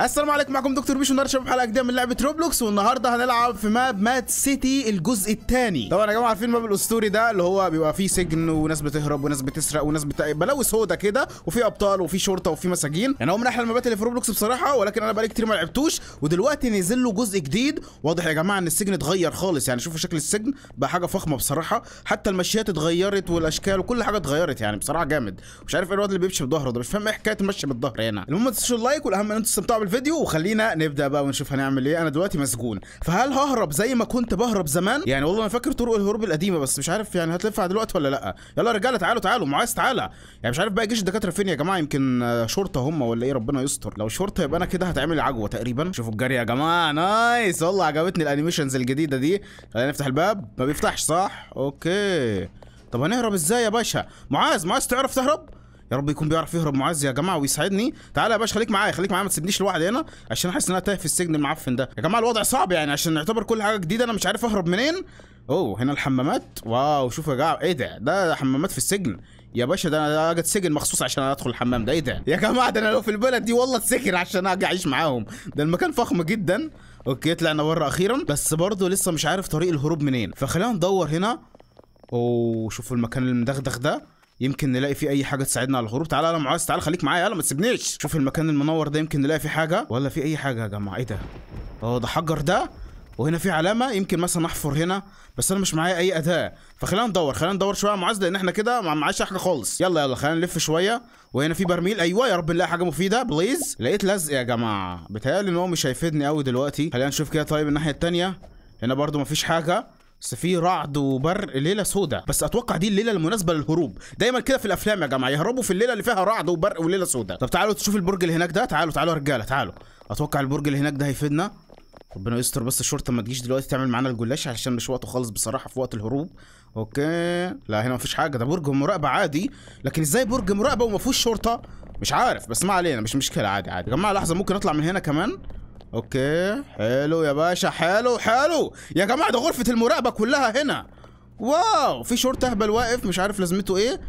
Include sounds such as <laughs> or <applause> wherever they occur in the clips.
السلام عليكم معكم دكتور بيشو النهارده حلقة جديدة من لعبة روبلوكس والنهاردة هنلعب في map ماد سيتي الجزء الثاني. طبعا يا جماعة عارفين ال map الأسطوري ده اللي هو بيبقى فيه سجن وناس بتهرب وناس بتسرق وناس بت... بلاوي سودا كده وفي أبطال وفي شرطة وفي مساجين. يعني هو من أحلى المابات اللي في روبلوكس بصراحة ولكن أنا بقالي كتير ما لعبتوش ودلوقتي نزل له جزء جديد. واضح يا جماعة إن السجن اتغير خالص يعني شوفوا شكل السجن بقى حاجة فخمة بصراحة. حتى المشيات اتغيرت والأشكال وكل حاجة اتغيرت يعني بصراحة جامد. مش عارف إيه الواد اللي بيمشي بظهره ده مش فاهم إيه حكاية المشي بالظهر هنا. المهم ما ال like والأهم إن أنتوا تستمتعوا بالفيديو وخلينا نبدأ بقى ونشوف هنعمل إيه. أنا دلوقتي مسجون. فهل ههرب زي ما كنت بهرب زمان؟ يعني والله أنا فاكر طرق الهروب القديمة بس مش عارف يعني هتنفع دلوقتي ولا لأ. يلا يا رجالة تعالوا تعالوا. معاذ تعالى. يعني مش عارف بقى جيش الدكاترة فين يا جماعة؟ يمكن شرطة هم ولا إيه؟ ربنا يستر. لو شرطة يبقى أنا كده هتعمل عجوة تقريبا. شوفوا الجري يا جماعة. nice. والله عجبتني ال animations الجديدة دي. خلينا نفتح الباب. ما بيفتحش صح؟ okay. طب هنهرب إزاي يا باشا؟ معاذ معاذ تعرف تهرب؟ يا رب يكون بيعرف يهرب معاذ. يا جماعة ويساعدني. تعالى يا باشا خليك معايا خليك معايا ما تسيبنيش لوحدي هنا عشان أحس إن أنا تايه في السجن المعفن ده. يا جماعة الوضع صعب يعني عشان نعتبر كل حاجة جديدة أنا مش عارف أهرب منين. oh هنا الحمامات. wow شوفوا يا جماعة إيه ده؟ ده حمامات في السجن. يا باشا ده أنا أجي سجن مخصوص عشان أدخل الحمام ده. إيه ده؟ يا جماعة ده أنا لو في البلد دي والله اتسكر عشان أجي أعيش معاهم. ده المكان فخم جدا. okay طلعنا بره أخيرا. بس برضه لسه مش عارف طريق الهروب منين. فخلينا ندور هنا. أوه شوفوا المكان المدغدغ ده. يمكن نلاقي فيه أي حاجة تساعدنا على الهروب تعالى يلا معاذ تعالى خليك معايا يلا ما تسيبنيش. شوف المكان المنور ده يمكن نلاقي فيه حاجة. ولا في أي حاجة يا جماعة. إيه ده؟ آه ده حجر ده وهنا في علامة. يمكن مثلا احفر هنا بس أنا مش معايا أي أداة. فخلينا ندور خلينا ندور شوية يا معاذ لأن إحنا كده ما معاش حاجة خالص. يلا يلا خلينا نلف شوية. وهنا في برميل. أيوه يا رب نلاقي حاجة مفيدة. بليز. لقيت لزق يا جماعة. بيتهيألي إن هو مش هيفيدني قوي دلوقتي. خلينا نشوف كده. طيب الناحية التانية. هنا برضو مفيش حاجة. بس في رعد وبرق ليلة سوداء بس أتوقع دي الليلة المناسبة للهروب. دايما كده في الأفلام يا جماعة يهربوا في الليلة اللي فيها رعد وبرق وليلة سوداء طب تعالوا تشوف البرج اللي هناك ده. تعالوا تعالوا يا رجالة تعالوا. أتوقع البرج اللي هناك ده هيفيدنا. ربنا يستر بس الشرطة ما تجيش دلوقتي تعمل معانا الجلاش عشان مش وقته خالص بصراحة في وقت الهروب. okay. لا هنا مفيش حاجة. ده برج مراقبة عادي. لكن إزاي برج مراقبة وما فيهوش شرطة؟ مش عارف بس ما علينا مش مشكلة. عادي عادي. يا جماعة لحظة ممكن نطلع من هنا كمان؟ okay حلو يا باشا حلو حلو. يا جماعة ده غرفة المراقبة كلها هنا. wow في شرطه اهبل واقف مش عارف لازمته إيه.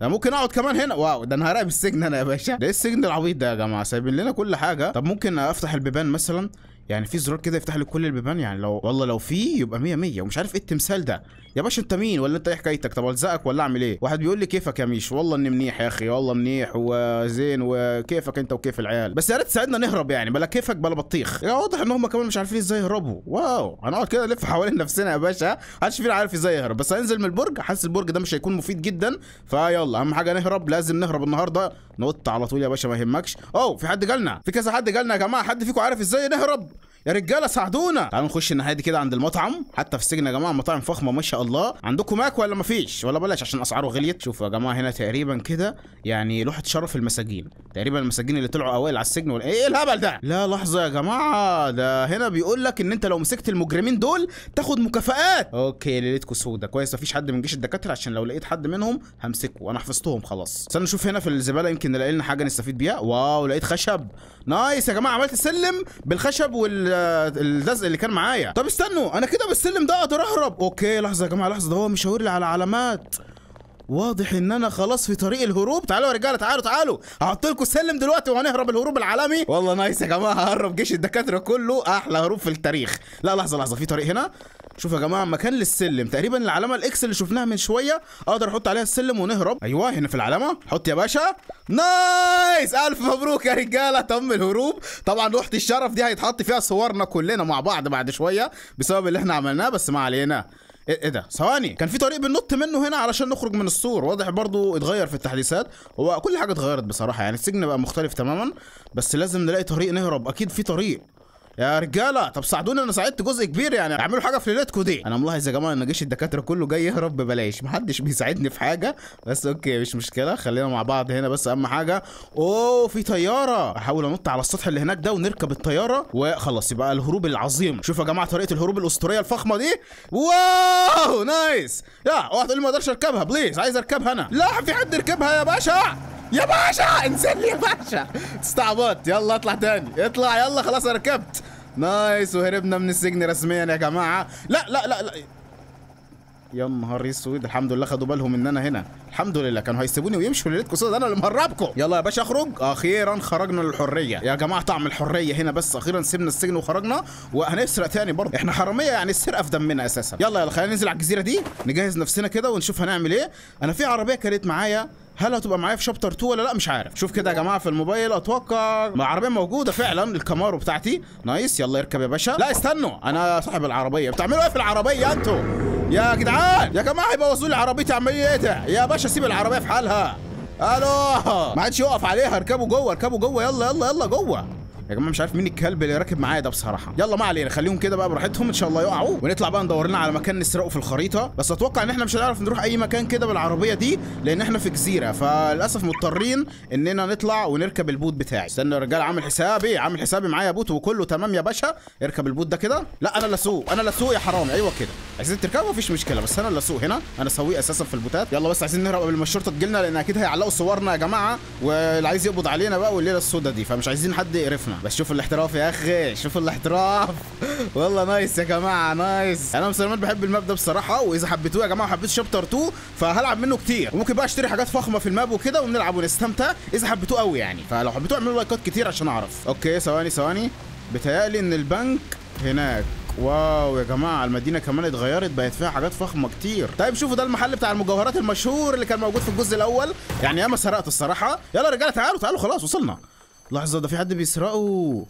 ده ممكن اقعد كمان هنا. wow ده أنا هراقب السجن أنا يا باشا. ده إيه السجن العبيط ده يا جماعة؟ سايبين لنا كل حاجة. طب ممكن افتح البيبان مثلا؟ يعني في زرار كده يفتح لي كل البيبان يعني لو والله لو في يبقى 100 100 ومش عارف إيه التمثال ده. يا باشا انت مين؟ ولا انت إيه حكايتك؟ طب ألزقك ولا أعمل إيه؟ واحد بيقول لي كيفك يا ميش؟ والله إني منيح يا أخي والله منيح وزين وكيفك أنت وكيف العيال. بس يا ريت تساعدنا نهرب يعني بلا كيفك بلا بطيخ. يا واضح إن هم كمان مش عارفين إزاي يهربوا. wow هنقعد كده نلف حوالين نفسنا يا باشا. محدش فينا عارف إزاي يهرب بس هننزل من البرج حاسس البرج ده مش هيكون مفيد جدا. فيلا أهم حاجة نهرب لازم نهرب النهارده. نط على طول يا باشا ما يهمكش. أوه في حد جالنا؟ في كذا حد جالنا يا جماعة؟ حد فيكم عارف إزاي نهرب؟ يا رجالة ساعدونا. تعالوا نخش الناحية دي كده عند المطعم. حتى في السجن يا جماعة مطاعم فخمة ما شاء الله. عندكم ماك ولا مفيش ولا بلاش عشان أسعاره غليت. شوفوا يا جماعة هنا تقريبا كده يعني لوحة شرف المساجين. تقريبا المساجين اللي طلعوا أوائل على السجن ولا إيه الهبل ده؟ لا لحظة يا جماعة ده هنا بيقول لك إن أنت لو مسكت المجرمين دول تاخد مكافآت. okay ليلتكم سودا كويس مفيش حد من جيش الدكاترة عشان لو لقيت حد منهم همسكه. أنا حفظتهم خلاص. استنى نشوف هنا في الزبالة يمكن نلاقي لنا حاجة نستفيد بيها. واو لقيت خشب. nice يا جماعة عملت سلم بالخشب واللزق اللي كان معايا. طب استنوا أنا كده بالسلم ده أقدر أهرب. okay لحظة يا جماعة لحظة ده هو مشاور لي على علامات. واضح إن أنا خلاص في طريق الهروب. تعالوا يا رجالة تعالوا تعالوا. هحط لكم السلم دلوقتي وهنهرب الهروب العالمي. والله nice يا جماعة ههرب جيش الدكاترة كله. أحلى هروب في التاريخ. لا لحظة لحظة. في طريق هنا؟ شوفوا يا جماعة مكان للسلم. تقريبا العلامة ال X اللي شفناها من شوية. أقدر أحط عليها السلم ونهرب. أيوه هنا في العلامة. حط يا باشا. nice! ألف مبروك يا رجالة. تم الهروب. طبعا لوحه الشرف دي هيتحط فيها صورنا كلنا مع بعض بعد شوية بسبب اللي إحنا عملناه بس ما علينا. إيه إيه ده؟ ثواني. كان في طريق بننط منه هنا علشان نخرج من السور. واضح برضو اتغير في التحديثات. هو كل حاجة اتغيرت بصراحة يعني السجن بقى مختلف تماما بس لازم نلاقي طريق نهرب. أكيد في طريق. يا رجالة. طب ساعدوني أنا ساعدت جزء كبير يعني. اعملوا حاجة في ليلتكم دي. أنا ملاحظ يا جماعة إن جيش الدكاترة كله جاي يهرب ببلاش. محدش بيساعدني في حاجة. بس okay مش مشكلة. خلينا مع بعض هنا. بس أهم حاجة أوه في طيارة. أحاول أنط على السطح اللي هناك ده ونركب الطيارة. وخلاص يبقى الهروب العظيم. شوفوا يا جماعة طريقة الهروب الأسطورية الفخمة دي. wow nice. يا تقول لي ما أقدرش أركبها please. عايز أركبها أنا. لا في حد يركبها يا باشا. يا باشا انزل يا باشا. استعبط. يلا اطلع تاني. اطلع يلا خلاص أنا ركبت. nice وهربنا من السجن رسميا يا جماعة. لا لا لا لا. يا نهار اسود. الحمد لله خدوا بالهم ان أنا هنا. الحمد لله. كانوا هيسيبوني ويمشوا ليلتكم سود أنا اللي مهربكم. يلا يا باشا اخرج. أخيرا خرجنا للحرية. يا جماعة طعم الحرية هنا بس. أخيرا سيبنا السجن وخرجنا. وهنسرق تاني برضه. إحنا حرامية يعني السرقة في دمنا أساسا. يلا يلا خلينا ننزل على الجزيرة دي. نجهز نفسنا كده ونشوف هنعمل إيه. أنا في عربية كانت معايا. هل هتبقى معايا في chapter 2 ولا لأ؟ مش عارف. شوف كده يا جماعة في الموبايل. أتوقع ما عربية موجودة فعلا. الكامارو بتاعتي. nice. يلا اركب يا باشا. لا استنوا. أنا صاحب العربية. بتعملوا إيه في العربية أنتوا؟ يا جدعان يا جماعة يبوظوا لي عربيتي عمالين إيه يا باشا سيب العربية في حالها. ألو ما عادش يقف عليها اركبوا جوه اركبوا جوه يلا يلا يلا جوه. يا جماعة مش عارف مين الكلب اللي راكب معايا ده بصراحة. يلا ما علينا خليهم كده بقى براحتهم إن شاء الله يقعوا. ونطلع بقى ندور لنا على مكان نسرقه في الخريطة. بس أتوقع إن إحنا مش هنعرف نروح أي مكان كده بالعربية دي لأن إحنا في جزيرة. فللأسف مضطرين إننا نطلع ونركب ال boat بتاعي. استنى يا رجاله عامل حسابي عامل حسابي معايا boat وكله تمام يا باشا؟ اركب ال boat ده كده. لا أنا اللي أسوق أنا اللي أسوق يا حرامي أيوه كده. عايزين تركبوا مفيش مشكلة بس أنا اللي أسوق هنا. أنا سويق أساسا في البوتات. يلا بس عايزين نهرب قبل ما الشرطة تجيلنا لأن أكيد هيعلقوا صورنا يا جماعة واللي عايز يقبض علينا بقى والليلة السوداء دي. فمش عايزين حد يقرفنا. بس شوف الاحتراف يا أخي شوف الاحتراف. <laughs> والله nice يا جماعة nice. أنا مسلمان بحب ال map ده بصراحة وإذا حبيتوه يا جماعة وحبيتوا chapter 2 فهلعب منه كتير. وممكن بقى أشتري حاجات فخمة في ال map وكده ونلعب ونستمتع إذا حبيتوه قوي يعني. فلو حبيتوه اعملوا لايكات كتير عشان أعرف. okay ثواني ثواني. بتهيألي إن البنك هناك. wow يا جماعة المدينة كمان اتغيرت بقت فيها حاجات فخمة كتير. طيب شوفوا ده المحل بتاع المجوهرات المشهور اللي كان موجود في الجزء الأول. يعني ياما سرقت الصراحة. يلا يا رجالة تعالوا تعالوا خلاص وصلنا. لحظة ده في حد بيسرقه؟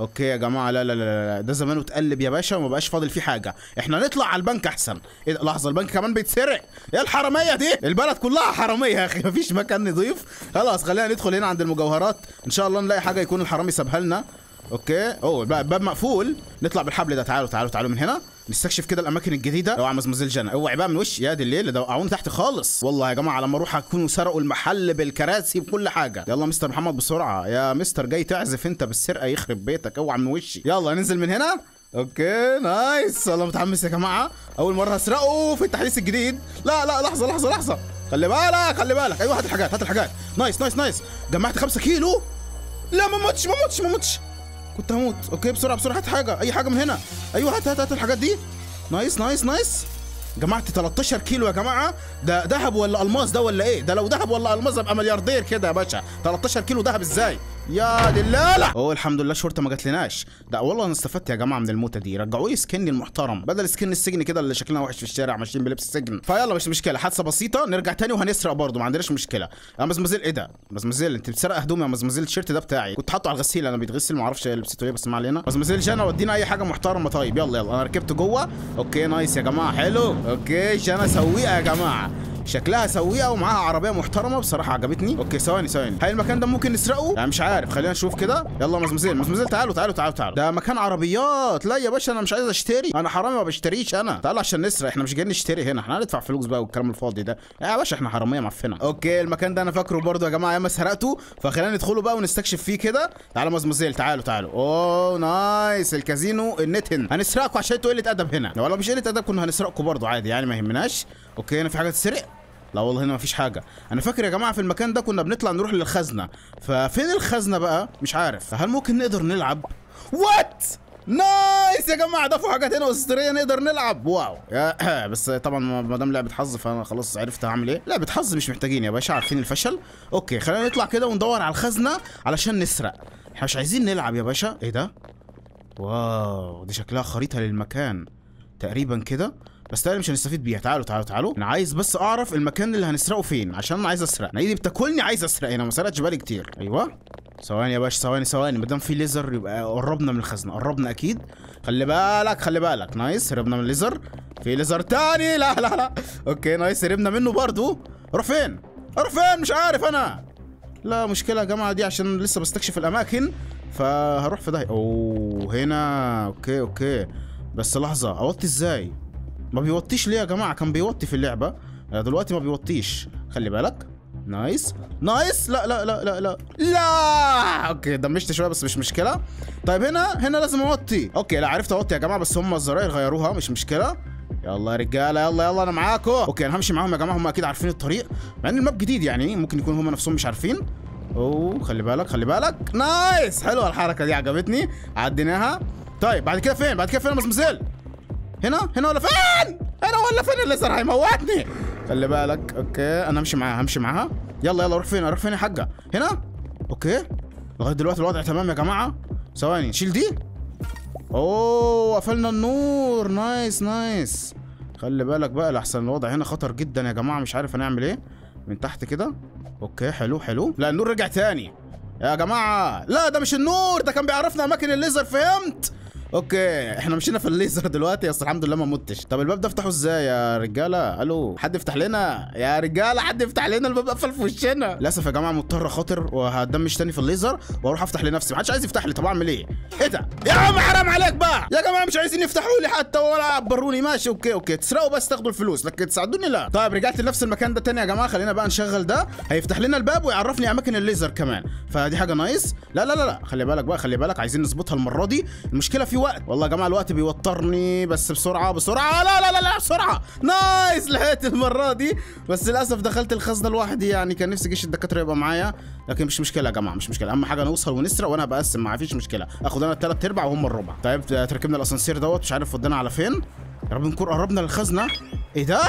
okay يا جماعة لا لا لا لا ده زمانه اتقلب يا باشا وما بقاش فاضل فيه حاجة. إحنا نطلع على البنك أحسن. إيه؟ لحظة البنك كمان بيتسرق؟ يا الحرامية دي؟ البلد كلها حرامية يا أخي مفيش مكان نضيف. خلاص خلينا ندخل هنا عند المجوهرات. إن شاء الله نلاقي حاجة يكون الحرامي سابها لنا. أوكي. أوه الباب مقفول. نطلع بالحبل ده. تعالوا تعالوا تعالوا من هنا. نستكشف كده الأماكن الجديدة. أوعى مزمزل جنى أوعى بقى من وش يا دي الليل ده. وقعوني تحت خالص. والله يا جماعة لما أروح هتكونوا سرقوا المحل بالكراسي بكل حاجة. يلا مستر محمد بسرعة. يا مستر جاي تعزف أنت بالسرقة يخرب بيتك. أوعى من وشي يلا ننزل من هنا. okay nice. والله متحمس يا جماعة. أول مرة هسرقه في التحديث الجديد. لا لا لحظة لحظة لحظة. خلي بالك خلي بالك. أيوه هات الحاجات هات الحاجات. nice nice nice. جمعت 5 كيلو؟ لا ما موتش ما موتش ما موتش كنت هموت. okay بسرعة بسرعة. هات حاجة أي حاجة من هنا. أيوه هات هات هات الحاجات دي. nice nice nice. جمعت 13 كيلو يا جماعة. ده ذهب ولا ألماس ده ولا إيه؟ ده لو ذهب ولا ألماس أبقى ملياردير كده يا باشا. 13 كيلو ذهب إزاي؟ يا دلالة! اوه الحمد لله الشرطه ما جاتلناش. ده والله أنا استفدت يا جماعة من الموتة دي. رجعوا لي سكني المحترم. بدل سكن السجن كده اللي شكلنا وحش في الشارع ماشيين بلبس السجن فيلا مش مشكلة. حادثة بسيطة نرجع تاني وهنسرق برضه. ما عندناش مشكلة. يا مزمزيل إيه ده؟ مزمزيل انت بتسرق هدوم يا مزمزيل؟ التيشيرت ده بتاعي. كنت حاطه على الغسيل أنا بيتغسل ما أعرفش لبسته إيه بس ما علينا. مزمزيل جانا ودينا أي حاجة محترمة. طيب يلا يلا. أنا ركبت جوه. أوكي نايس يا جماعة. حلو. أوكي جانا سويقة يا جماعة. شكلها سويقه ومعاها عربية محترمة. بصراحة عجبتني. أوكي ثواني ثواني. هل المكان ده ممكن نسرقه؟ يعني مش عارف. خلينا نشوف كده. يلا مزمزيل مزمزيل تعالوا تعالوا تعالوا تعالوا. ده مكان عربيات. لا يا باشا أنا مش عايز أشتري. أنا حرامي ما بشتريش أنا. تعالوا عشان نسرق. إحنا مش جايين نشتري هنا. إحنا هندفع فلوس بقى والكلام الفاضي ده. يا باشا إحنا حرامية معفنة. okay المكان ده أنا فاكره برضو يا جماعة ياما سرقته. فخلينا ندخله بقى ونستكشف فيه كده. تعالوا مزمزيل تعالوا تعالوا. أوه nice. الكازينو النتن. هنسرقكم عشان أنتوا قله ادب هنا. لو مش قلة أدب كنا هنسرقكم برضو عادي يعني ما يهمناش. okay هنا في حاجة تسرق لا والله هنا مفيش حاجة. أنا فاكر يا جماعة في المكان ده كنا بنطلع نروح للخزنة. ففين الخزنة بقى؟ مش عارف. هل ممكن نقدر نلعب؟ what nice يا جماعة ده في حاجات هنا أسطورية نقدر نلعب. wow يا <clears throat> بس طبعا ما دام لعبة حظ فأنا خلاص عرفت هعمل إيه. لعبة حظ مش محتاجين يا باشا عارفين الفشل. okay خلينا نطلع كده وندور على الخزنة علشان نسرق. إحنا مش عايزين نلعب يا باشا. إيه ده؟ wow دي شكلها خريطة للمكان. تقريبا كده. بس تقريبا مش هنستفيد بيها. تعالوا تعالوا تعالوا. أنا عايز بس أعرف المكان اللي هنسرقه فين عشان أنا عايز أسرق. أنا إيدي بتاكلني عايز أسرق. هنا ما سرقتش بالي كتير. أيوه. ثواني يا باشا ثواني ثواني. ما دام في ليزر يبقى قربنا من الخزنة قربنا أكيد. خلي بالك خلي بالك. nice هربنا من الليزر. في ليزر تاني. <laughs> لا لا لا. okay nice. هربنا منه برضو. روح فين؟ أروح فين؟ مش عارف أنا. لا مشكلة يا جماعة دي عشان لسه بستكشف الأماكن. فهروح في داهيه أوه هنا. أوكي أوكي. بس لحظة أوطي إزاي؟ ما بيوطيش ليه يا جماعة؟ كان بيوطي في اللعبة. آه، دلوقتي ما بيوطيش. خلي بالك. nice. nice. لا لا لا لا لا. لا! okay damage شوية بس مش مشكلة. طيب هنا هنا لازم اوطي. okay لا عرفت اوطي يا جماعة بس هم الزراير غيروها مش مشكلة. يلا يا رجالة يلا يلا أنا معاكم okay أنا همشي معاهم يا جماعة هم أكيد عارفين الطريق. مع إن ال map جديد يعني ممكن يكون هم نفسهم مش عارفين. أوه خلي بالك خلي بالك. nice. حلوة الحركة دي عجبتني. عديناها. طيب بعد كده فين؟ بعد كده فين يا مزمزيل هنا؟ هنا ولا فين؟ أنا ولا فين الليزر هيموتني خلي بالك. okay أنا همشي معاها همشي معاها. يلا يلا روح فين؟ أروح فين يا حاجة؟ هنا؟ okay. لغاية دلوقتي الوضع تمام يا جماعة. ثواني نشيل دي. أوه قفلنا النور. nice nice. خلي بالك بقى لحسن الوضع هنا خطر جدا يا جماعة. مش عارف هنعمل إيه. من تحت كده. okay حلو حلو. لا النور رجع تاني. يا جماعة لا ده مش النور. ده كان بيعرفنا أماكن الليزر فهمت؟ okay إحنا مشينا في الليزر دلوقتي بس الحمد لله ما متش. طب الباب ده افتحه إزاي يا رجالة؟ ألو حد يفتح لنا؟ يا رجالة حد يفتح لنا الباب قفل في وشنا. للأسف يا جماعة مضطر أخاطر وأدمج تاني في الليزر وأروح أفتح لنفسي. محدش عايز يفتح لي طب أعمل إيه؟ إيه ده؟ يا عم حرام عليك بقى! يا جماعة مش عايزين يفتحوا لي حتى ولا عبروني ماشي okay okay. تسرقوا بس تاخدوا الفلوس لكن تساعدوني لا. طيب رجعت لنفس المكان ده تاني يا جماعة. خلينا بقى نشغل ده. هيفتح لنا الباب ويعرفني أماكن الليزر كمان. فدي حاجة nice. لا لا لا لا. خلي بالك بقى خلي بالك عايزين نظبطها المرة دي. المشكلة في وقت. والله يا جماعة الوقت بيوترني بس بسرعة بسرعة. لا لا لا لا بسرعة. nice لقيت المرة دي. بس للأسف دخلت الخزنة لوحدي يعني. كان نفسي جيش الدكاترة يبقى معايا لكن مش مشكلة يا جماعة مش مشكلة. أهم حاجة نوصل ونسرق وأنا بقسم ما فيش مشكلة. آخد أنا الثلاث أرباع وهم الربع. طيب تركبنا الأسانسير دوت مش عارف ودينا على فين. يا رب نكون قربنا للخزنة. إيه ده؟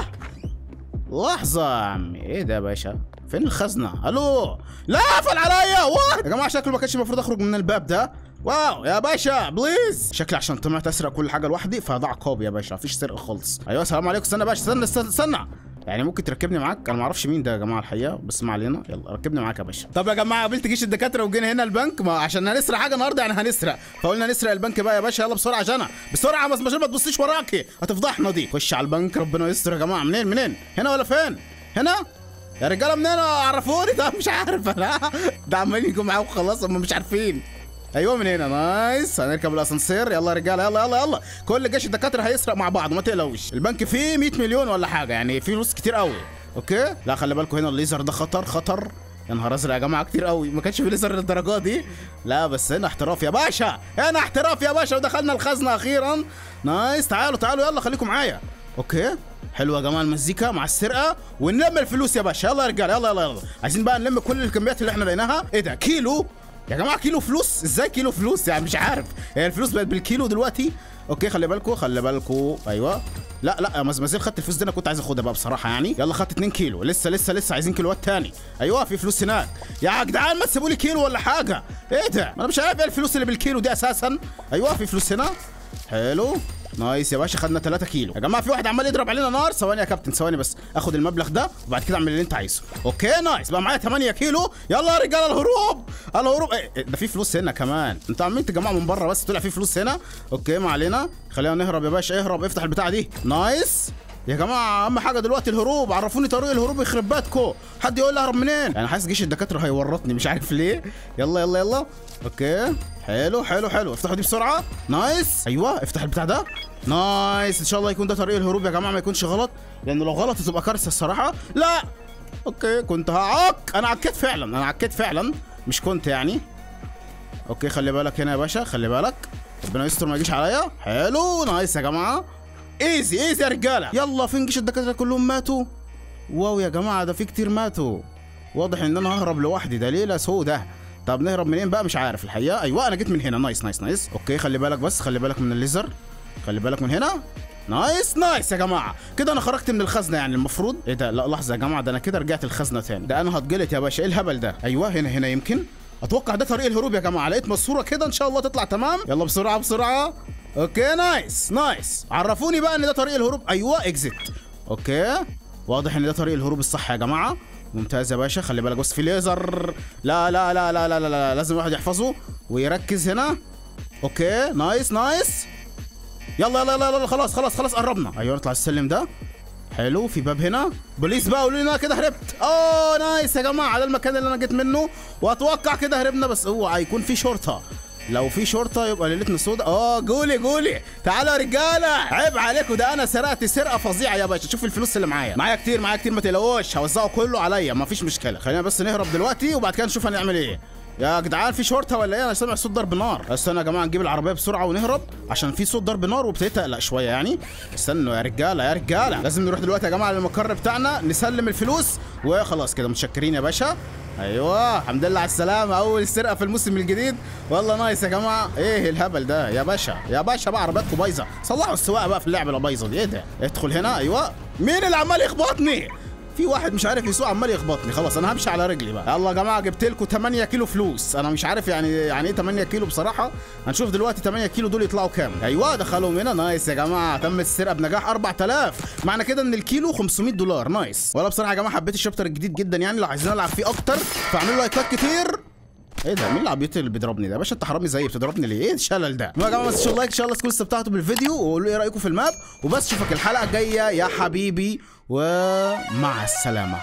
لحظة يا عم إيه ده يا باشا؟ فين الخزنة؟ ألو؟ لا قفل عليا. يا جماعة شكله ما كانش المفروض أخرج من الباب ده. wow يا باشا please. شكلي عشان طمعت أسرق كل حاجة لوحدي فده عقاب يا باشا مفيش سرقة خالص. أيوه السلام عليكم. استنى باشا استنى استنى, استنى. يعني ممكن تركبني معاك؟ أنا ما أعرفش مين ده يا جماعة الحقيقة بس ما علينا. يلا ركبني معاك يا باشا. طب يا جماعة قابلت جيش الدكاترة وجينا هنا البنك؟ ما عشان هنسرق حاجة النهارده يعني هنسرق. فقلنا نسرق البنك بقى يا باشا يلا بسرعة جنى بسرعة بس ما تبصيش وراكي. هتفضحنا دي. خش على البنك ربنا يستر يا جماعة. منين منين؟ هنا ولا فين؟ هنا؟ يا رجالة منين؟ عرفوني. ده مش عارف أنا. ده عمالين يجوا معاهم خلاص هم مش عارفين. أيوه من هنا نايس. هنركب الأسانسير. يلا يا رجالة يلا يلا يلا. كل جيش الدكاترة هيسرق مع بعض ما تقلقوش. البنك فيه 100 مليون ولا حاجة يعني فيه فلوس كتير قوي. okay؟ لا خلي بالكم هنا الليزر ده خطر خطر. يا نهار أزرق يا جماعة كتير قوي. ما كانش في ليزر للدرجة دي. لا بس هنا احتراف يا باشا. هنا احتراف يا باشا ودخلنا الخزنة أخيرا. nice. تعالوا تعالوا يلا خليكم معايا. okay؟ حلوة يا جماعة المزيكا مع السرقة. ونلم الفلوس يا باشا. يلا يا رجالة يلا يلا يلا. عايزين بقى نلم كل الكميات اللي إحنا لقيناها إيه ده؟ كيلو؟ يا جماعة كيلو فلوس؟ إزاي كيلو فلوس؟ يعني مش عارف. هي الفلوس بقت بالكيلو دلوقتي؟ okay خلي بالكم خلي بالكم أيوه. لا لا يا مزمزيل خدت الفلوس دي أنا كنت عايز أخدها بقى بصراحة يعني. يلا خدت 2 كيلو. لسه لسه لسه عايزين كيلوات تاني. أيوه في فلوس هناك. يا جدعان ما تسيبوا لي كيلو ولا حاجة. إيه ده؟ أنا مش عارف إيه الفلوس اللي بالكيلو دي أساسا. أيوه في فلوس هنا. حلو. nice يا باشا خدنا 3 كيلو. يا جماعة في واحد عمال يضرب علينا نار. ثواني يا كابتن ثواني بس. آخد المبلغ ده وبعد كده اعمل اللي انت عايزه. okay nice. بقى معايا 8 كيلو. يلا يا رجاله الهروب. الهروب. إيه ده في فلوس هنا كمان. أنتوا عمالين تجمعوا من بره بس طلع في فلوس هنا. okay ما علينا. خلينا نهرب يا باشا. اهرب افتح البتاعة دي. nice. يا جماعة أهم حاجة دلوقتي الهروب. عرفوني طريق الهروب يخرب بيتكم. حد يقول لي أهرب منين؟ أنا حاسس جيش الدكاترة هيورطني مش عارف ليه. يلا يلا يلا. okay. حلو حلو حلو. افتحوا دي بسرعة. nice. أيوه افتح البتاع ده. nice. إن شاء الله يكون ده طريق الهروب يا جماعة ما يكونش غلط. لأن لو غلط هتبقى كارثة الصراحة. لا. okay كنت هعك. أنا عكيت فعلا أنا عكيت فعلا. مش كنت يعني. okay خلي بالك هنا يا باشا خلي بالك. ربنا يستر ما يجيش عليا. حلو. nice يا جماعة. easy easy يا رجالة. يلا فين جيش الدكاترة كلهم ماتوا؟ wow يا جماعة ده في كتير ماتوا. واضح إن أنا ههرب لوحدي ده ليلة سودة. طب نهرب منين بقى؟ مش عارف الحقيقة. أيوه أنا جيت من هنا. nice nice nice okay خلي بالك بس خلي بالك من الليزر. خلي بالك من هنا. nice nice يا جماعة. كده أنا خرجت من الخزنة يعني المفروض. إيه ده؟ لا لحظة يا جماعة ده أنا كده رجعت الخزنة تاني. ده أنا هتجلط يا باشا. إيه الهبل ده؟ أيوه هنا هنا يمكن. أتوقع ده طريق الهروب يا جماعة. لقيت ماسورة كده إن شاء الله تطلع تمام. يلا بسرعة بسرعة. okay nice nice. عرفوني بقى إن ده طريق الهروب. أيوه exit okay واضح إن ده طريق الهروب الصح يا جماعة. ممتاز يا باشا خلي بالك بس في ليزر لا لا لا لا لا لا, لا. لازم الواحد يحفظه ويركز هنا. okay nice nice. يلا يلا يلا, يلا خلاص خلاص خلاص قربنا. أيوه نطلع السلم ده. حلو في باب هنا. بوليس بقى قولوا لي أنا كده هربت. أوه nice يا جماعة ده المكان اللي أنا جيت منه. وأتوقع كده هربنا بس هو هيكون في شرطة. لو في شرطة يبقى ليلتنا سودا آه قولي قولي. تعالوا يا رجالة. عيب عليكم ده أنا سرقت سرقة فظيعة يا باشا. شوف الفلوس اللي معايا. معايا كتير معايا كتير ما تقلقوش. هوزعه كله عليا ما فيش مشكلة. خلينا بس نهرب دلوقتي وبعد كده نشوف هنعمل إيه. يا جدعان في شرطة ولا إيه؟ أنا سامع صوت ضرب نار. استنى يا جماعة نجيب العربية بسرعة ونهرب عشان في صوت ضرب نار وابتديت أقلق شوية يعني. استنوا يا رجالة يا رجالة. لازم نروح دلوقتي يا جماعة للمقر بتاعنا نسلم الفلوس. وخلاص كده متشكرين يا باشا. أيوه الحمد لله على السلامة. أول سرقة في الموسم الجديد. والله nice يا جماعة. إيه الهبل ده يا باشا؟ يا باشا بقى عربياتكم بايظه صلحوا السواقة بقى في اللعبه اللي بايظه دي. إيه ده؟ ادخل هنا. أيوه. مين اللي عمال يخبطني؟ في واحد مش عارف يسوق عمال يخبطني. خلاص أنا همشي على رجلي بقى. يلا يا جماعة جبت لكم 8 كيلو فلوس. أنا مش عارف يعني يعني إيه 8 كيلو بصراحة. هنشوف دلوقتي 8 كيلو دول يطلعوا كام. أيوه دخلهم هنا. nice يا جماعة. تم السرقة بنجاح 4000 معنى كده إن الكيلو 500 دولار. nice. ولا بصراحة يا جماعة حبيت ال chapter الجديد جدا يعني لو عايزين نلعب فيه أكتر فاعملوا لايكات كتير. إيه ده؟ مين العبيط اللي بيضربني ده؟ يا باشا انت حرامي زيي بتضربني ليه؟ إيه الشلل ده؟ المهم يا جماعة ما تنسوش ال like ان شاء الله تكونوا استمتعتوا بالفيديو وقولوا إيه رأيكم في ال map. وبس اشوفك الحلقة الجاية. يا حبيبي ومع السلامة.